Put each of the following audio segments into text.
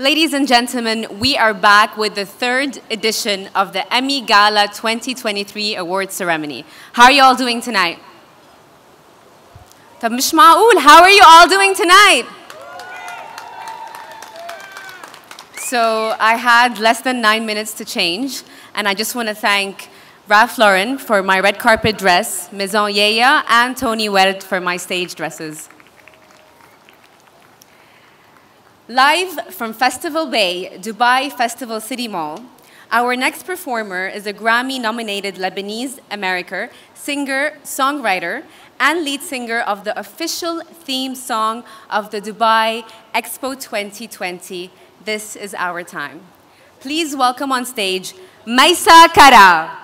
Ladies and gentlemen, we are back with the third edition of the EMIGALA 2023 award ceremony. How are you all doing tonight? طب how are you all doing tonight? So I had less than nine minutes to change, and I just want to thank Ralph Lauren for my red carpet dress, Maison Yeya, and Tony Ward for my stage dresses. Live from Festival Bay, Dubai Festival City Mall, our next performer is a Grammy nominated Lebanese American singer, songwriter, and lead singer of the official theme song of the Dubai Expo 2020. This is our time. Please welcome on stage Mayssa Karaa.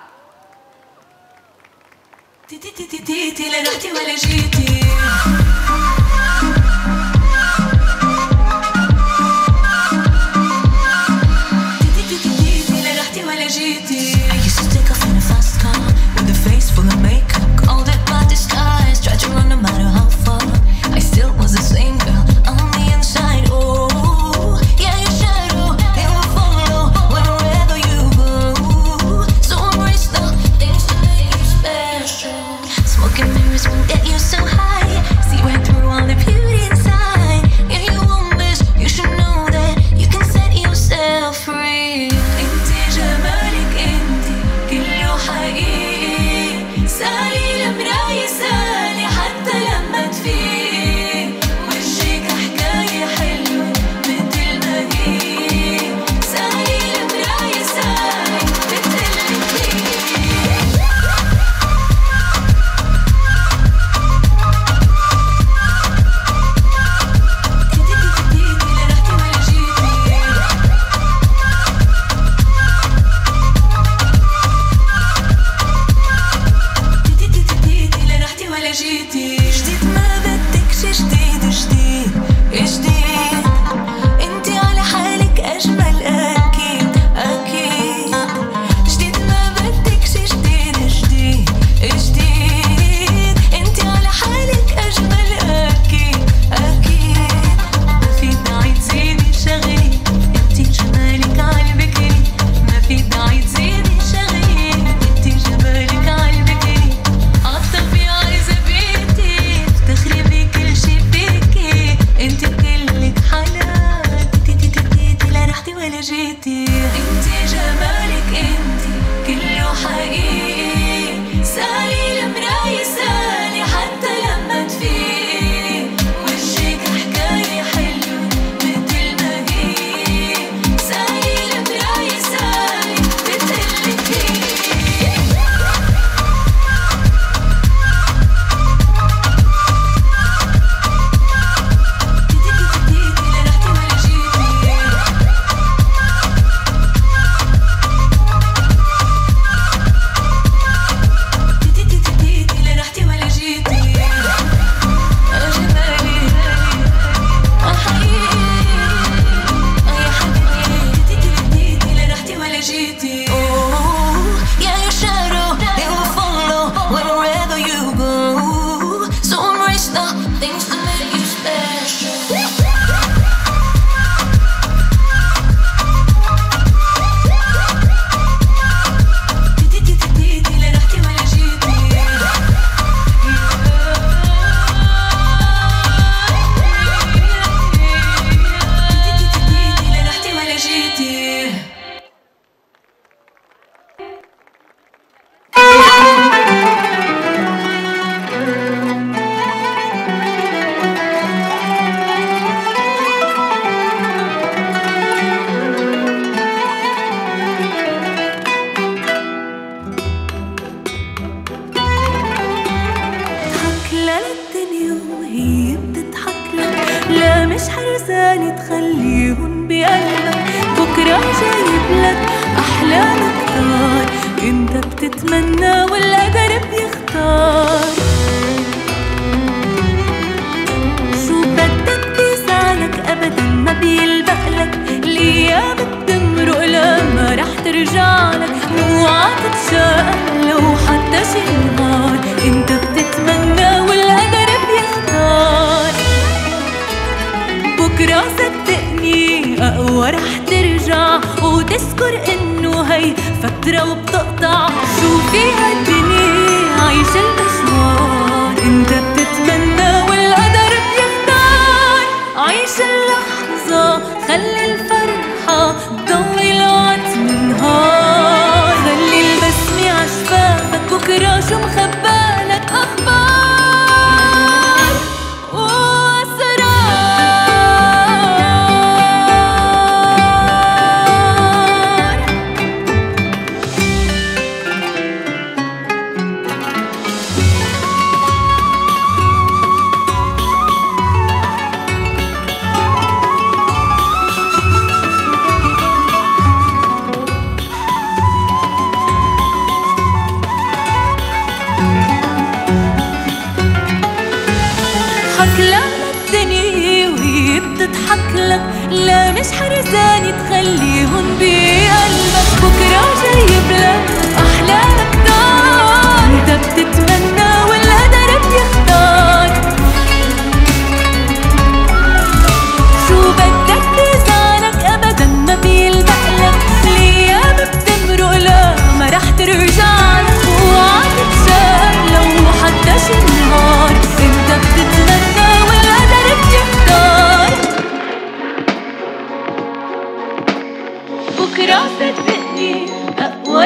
légitime. هي بتتحرك لا مش حرسانة تخليهن بقلبك. بكرة جايب لك أحلام كتار انت بتتمنى والقدر بيختار. فترة وبتقطع. لك لعنة الدنيا وبتضحك لك. لا مش حرزاني تخليهم بقلبك. بكرة جايب لك أحلى أبطال انت بتتوقع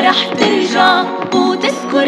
رح ترجع وتذكر